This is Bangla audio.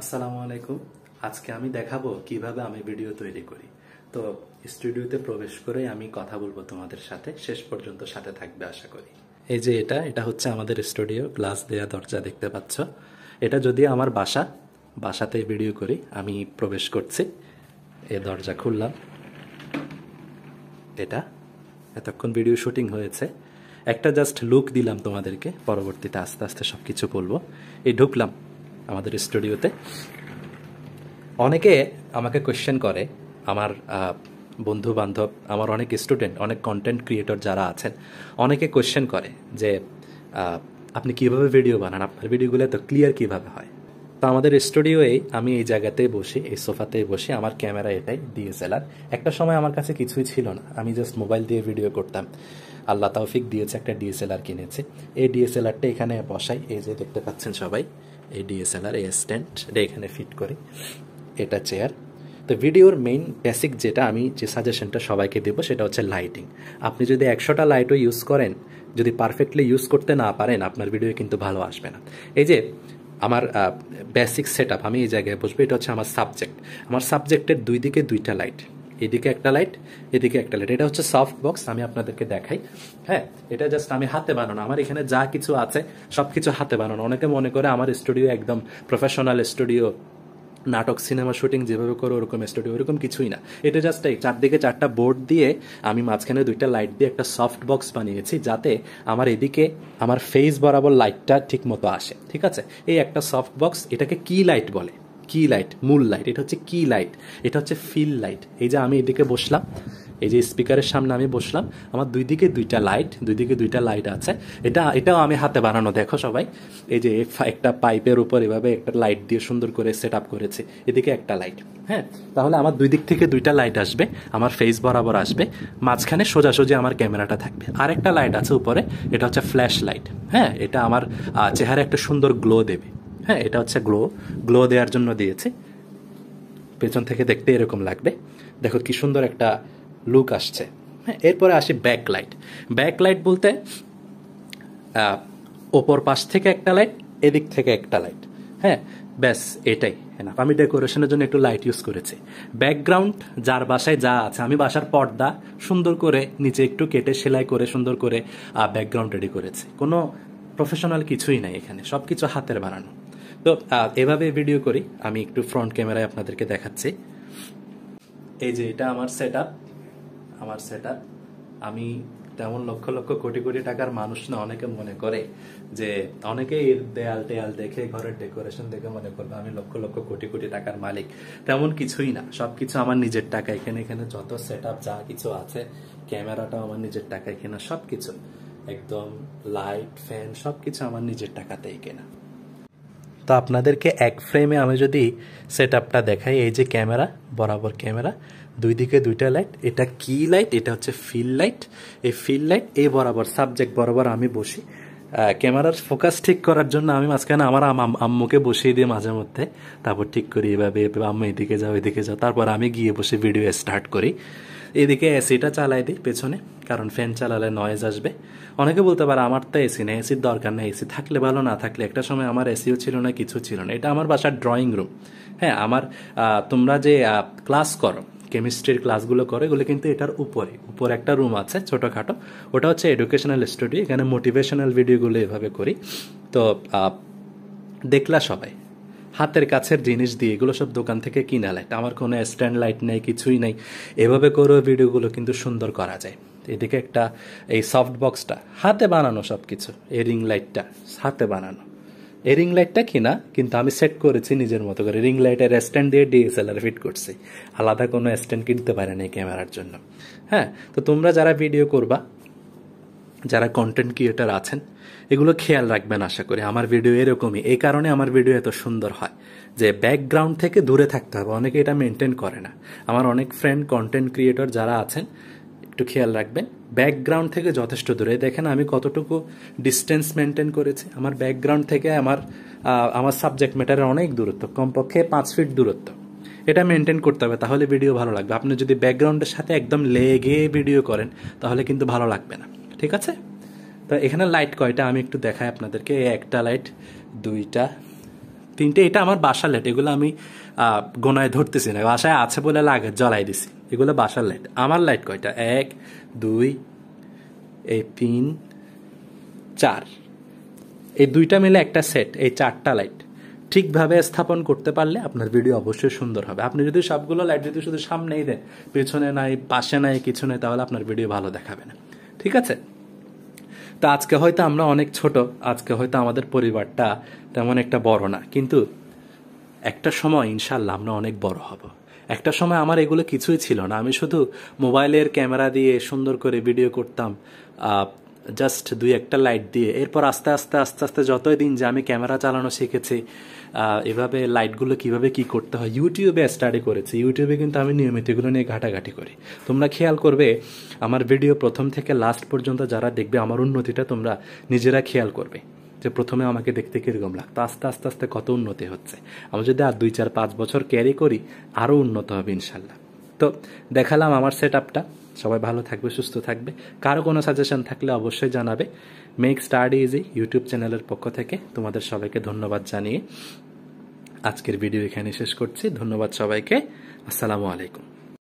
আসসালামু আলাইকুম। আজকে আমি দেখাবো কীভাবে আমি ভিডিও তৈরি করি। তো স্টুডিওতে প্রবেশ করে আমি কথা বলব তোমাদের সাথে। শেষ পর্যন্ত সাথে থাকবে, আশা করি। এই যে এটা এটা হচ্ছে আমাদের স্টুডিও। গ্লাস দেয়া দরজা দেখতে পাচ্ছ। এটা যদি আমার বাসা বাসাতে ভিডিও করি, আমি প্রবেশ করছি। এ দরজা খুললাম। এটা, এতক্ষণ ভিডিও শুটিং হয়েছে। একটা জাস্ট লুক দিলাম তোমাদেরকে। পরবর্তীতে আস্তে আস্তে সব কিছু বলব। এই ঢুকলাম। আমাদের স্টুডিওতে। অনেকে আমাকে কোয়েশ্চেন করে, আমার বন্ধু বান্ধব আমার অনেক স্টুডেন্ট অনেক কন্টেন্ট ক্রিয়েটর যারা আছেন, অনেকে কোয়েশ্চেন করে যে আপনি কীভাবে ভিডিও বানান? আপনার ভিডিওগুলো তো ক্লিয়ার কীভাবে হয়? তো আমাদের স্টুডিওয়ে আমি এই জায়গাতে বসে, এই সোফাতে বসে, আমার ক্যামেরা এটাই ডিএসএলআর একটা সময় আমার কাছে কিছুই ছিল না। আমি জাস্ট মোবাইল দিয়ে ভিডিও করতাম। আল্লাহ তৌফিক দিয়েছে, একটা ডিএসএলআর কিনেছে। এই ডিএসএলআরটা এখানে বসাই। এই যে দেখতে পাচ্ছেন সবাই। এই ডিএসএলআর এই স্ট্যান্ড এটা এখানে ফিট করি। এটা চেয়ার তো ভিডিওর মেইন বেসিক যেটা আমি যে সাজেশনটা সবাইকে দেবো, সেটা হচ্ছে লাইটিং আপনি যদি একশোটা লাইটও ইউজ করেন, যদি পারফেক্টলি ইউজ করতে না পারেন, আপনার ভিডিও কিন্তু ভালো আসবে না। এই যে আমার বেসিক সেট আমি এই জায়গায় বসবো, এটা হচ্ছে আমার সাবজেক্ট আমার সাবজেক্টের দুই দিকে দুইটা লাইট এদিকে একটা লাইট এদিকে একটা লাইট এটা হচ্ছে সফট বক্স আমি আপনাদেরকে দেখাই। হ্যাঁ এটা জাস্ট আমি হাতে বানানো। আমার এখানে যা কিছু আছে সব কিছু হাতে বানানো। অনেকে মনে করে আমার স্টুডিও একদম প্রফেশনাল স্টুডিও নাটক সিনেমা শুটিং যেভাবে করো, ওরকম স্টুডিও ওরকম কিছুই না। এটা জাস্ট এই চারদিকে চারটা বোর্ড দিয়ে আমি মাঝখানে দুইটা লাইট দিয়ে একটা সফট বক্স বানিয়েছি, যাতে আমার এদিকে আমার ফেস বরাবর লাইটটা ঠিক মতো আসে। ঠিক আছে? এই একটা সফট বক্স এটাকে কি লাইট বলে। কি লাইট মূল লাইট এটা হচ্ছে কি লাইট এটা হচ্ছে ফিল লাইট এই যে আমি এদিকে বসলাম, এই যে স্পিকারের সামনে আমি বসলাম, আমার দুই দিকে দুইটা লাইট দুই দিকে দুইটা লাইট আছে। এটা, এটাও আমি হাতে বানানো, দেখো সবাই। এই যে একটা পাইপের উপর এভাবে একটা লাইট দিয়ে সুন্দর করে সেট আপ করেছে, এদিকে একটা লাইট হ্যাঁ? তাহলে আমার দুই দিক থেকে দুইটা লাইট আসবে, আমার ফেস বরাবর আসবে, মাঝখানে সোজাসুজি আমার ক্যামেরাটা থাকবে। আর একটা লাইট আছে উপরে, এটা হচ্ছে ফ্ল্যাশ লাইট হ্যাঁ? এটা আমার চেহারা একটা সুন্দর গ্লো দেবে। হ্যাঁ এটা হচ্ছে গ্লো গ্লো দেওয়ার জন্য দিয়েছে। পেছন থেকে দেখতে এরকম লাগবে। দেখো কি সুন্দর একটা লুক আসছে। হ্যাঁ এরপরে আসি ব্যাক লাইট ব্যাক লাইট বলতে ওপর পাশ থেকে একটা লাইট এদিক থেকে একটা লাইট হ্যাঁ ব্যাস, এটাই। না আমি ডেকোরেশনের জন্য একটু লাইট ইউজ করেছি। ব্যাকগ্রাউন্ড যার বাসায় যা আছে, আমি বাসার পর্দা সুন্দর করে নিচে একটু কেটে সেলাই করে সুন্দর করে ব্যাকগ্রাউন্ড রেডি করেছি। কোনো প্রফেশনাল কিছুই নাই এখানে। সব কিছু হাতের বানানো। তো এভাবে ভিডিও করি। আমি একটু ফ্রন্ট ক্যামেরায় আপনাদেরকে দেখাচ্ছি। এই যে এটা আমার সেট আমার সেট আমি তেমন লক্ষ লক্ষ কোটি কোটি টাকার মানুষ না, অনেকে মনে করে যে অনেকে এর দেয়াল টেয়াল দেখে ঘরের ডেকোরেশন দেখে মনে করবে, আমি লক্ষ লক্ষ কোটি কোটি টাকার মালিক। তেমন কিছুই না। সবকিছু আমার নিজের টাকা। এখানে এখানে যত সেট যা কিছু আছে ক্যামেরাটাও আমার নিজের টাকায় কেনা, সবকিছু। একদম লাইট ফ্যান সবকিছু আমার নিজের টাকাতেই কেনা। তো আপনাদেরকে এক ফ্রেমে আমি যদি সেট আপটা দেখাই, এই যে ক্যামেরা বরাবর ক্যামেরা দুই দিকে দুইটা লাইট এটা কি লাইট এটা হচ্ছে ফিল লাইট এই ফিল লাইট এই বরাবর সাবজেক্ট বরাবর আমি বসি। ক্যামেরার ফোকাস ঠিক করার জন্য আমি মাঝখানে আমার আম্মুকে বসিয়ে দিই মাঝে মধ্যে। তারপর ঠিক করি এভাবে এভাবে, আম্মু এদিকে যাও এদিকে যাও। তারপর আমি গিয়ে বসে ভিডিও স্টার্ট করি। এদিকে এসিটা চালাই দিই, পেছনে। কারণ ফ্যান চালালে নয়েজ আসবে। অনেকে বলতে পারে, আমার তো এসি নেই এসির দরকার নেই এসি থাকলে ভালো, না থাকলে? একটা সময় আমার এসিও ছিল না, কিছু ছিল না। এটা আমার বাসার ড্রয়িং রুম হ্যাঁ আমার তোমরা যে ক্লাস করো কেমিস্ট্রির ক্লাসগুলো করে, এগুলো কিন্তু এটার উপরে উপরে একটা রুম আছে ছোটোখাটো। ওটা হচ্ছে এডুকেশনাল স্টুডিও এখানে মোটিভেশনাল ভিডিওগুলো এভাবে করি। তো দেখলা সবাই, হাতের কাছের জিনিস দিয়ে এগুলো সব দোকান থেকে কিনা লাইট আমার কোনো স্ট্যান্ড লাইট নেই, কিছুই নেই। এভাবে করেও ভিডিওগুলো কিন্তু সুন্দর করা যায়। এদিকে একটা এই সফট বক্সটা হাতে বানানো সব কিছু এই রিং লাইটটা হাতে বানানো। এই রিং লাইটটা কিনা, কিন্তু আমি সেট করেছি নিজের মতো করে। রিং লাইটের স্ট্যান্ড দিয়ে ডিএসএলআর ফিট করছি। আলাদা কোনো স্ট্যান্ড কিনতে পারে না এই ক্যামেরার জন্য। হ্যাঁ তো তোমরা যারা ভিডিও করবা, যারা কন্টেন্ট ক্রিয়েটার আছেন, এগুলো খেয়াল রাখবেন আশা করি। আমার ভিডিও এরকমই। এই কারণে আমার ভিডিও এত সুন্দর হয় যে ব্যাকগ্রাউন্ড থেকে দূরে থাকতে হবে। অনেকে এটা মেনটেন করে না। আমার অনেক ফ্রেন্ড কন্টেন্ট ক্রিয়েটর যারা আছেন একটু খেয়াল রাখবেন। ব্যাকগ্রাউন্ড থেকে যথেষ্ট দূরে। দেখেন আমি কতটুকু ডিস্টেন্স মেনটেন করেছি। আমার ব্যাকগ্রাউন্ড থেকে আমার আমার সাবজেক্ট ম্যাটারের অনেক দূরত্ব। কমপক্ষে পাঁচ ফিট দূরত্ব। এটা মেনটেন করতে হবে, তাহলে ভিডিও ভালো লাগবে। আপনি যদি ব্যাকগ্রাউন্ডের সাথে একদম লেগে ভিডিও করেন, তাহলে কিন্তু ভালো লাগবে না। ঠিক আছে? তো এখানে লাইট কয়টা? আমি একটু দেখাই আপনাদেরকে। একটা লাইট দুইটা, তিনটে। এটা আমার বাসার লাইট এগুলো আমি গোনায় ধরতেছি না। বাসায় আছে বলে লাগে, জ্বলাই দিছি। এগুলো বাসার লাইট আমার লাইট কয়টা? এক, দুই, এই তিন, চার। এই দুইটা মিলে একটা সেট এই চারটা লাইট ঠিকভাবে স্থাপন করতে পারলে আপনার ভিডিও অবশ্যই সুন্দর হবে। আপনি যদি সবগুলো লাইট যদি শুধু সামনেই দেন, পেছনে নাই, পাশে নাই, কিছু নেই, তাহলে আপনার ভিডিও ভালো দেখাবে না। ঠিক আছে? তো আজকে হয়তো আমরা অনেক ছোট, আজকে হয়তো আমাদের পরিবারটা তেমন একটা বড় না। কিন্তু একটা সময় ইনশাল্লাহ আমরা অনেক বড় হব। একটা সময় আমার এগুলো কিছুই ছিল না। আমি শুধু মোবাইলের ক্যামেরা দিয়ে সুন্দর করে ভিডিও করতাম জাস্ট দুই একটা লাইট দিয়ে। এরপর আস্তে আস্তে আস্তে আস্তে যতই দিন যে আমি ক্যামেরা চালানো শিখেছি এভাবে লাইটগুলো কীভাবে কি করতে হয় ইউটিউবে স্টাডি করেছি। ইউটিউবে কিন্তু আমি নিয়মিত এগুলো নিয়ে ঘাটাঘাটি করি। তোমরা খেয়াল করবে, আমার ভিডিও প্রথম থেকে লাস্ট পর্যন্ত যারা দেখবে, আমার উন্নতিটা তোমরা নিজেরা খেয়াল করবে। যে প্রথমে আমাকে দেখতে কীরকম লাগতো আস্তে আস্তে আস্তে কত উন্নতি হচ্ছে। আমি যদি আর দুই, চার, পাঁচ বছর ক্যারি করি আরও উন্নত হবে ইনশাল্লাহ তো দেখালাম আমার সেট আপটা সবাই ভালো থাকবে, সুস্থ থাকবে। কারও কোনো সাজেশন থাকলে অবশ্যই জানাবে। মেক স্টাডি ইজি ইউটিউব চ্যানেলের পক্ষ থেকে। তোমাদের সবাইকে ধন্যবাদ জানিয়ে আজকের ভিডিও এখানে শেষ করছি। ধন্যবাদ সবাইকে। আসসালামু আলাইকুম।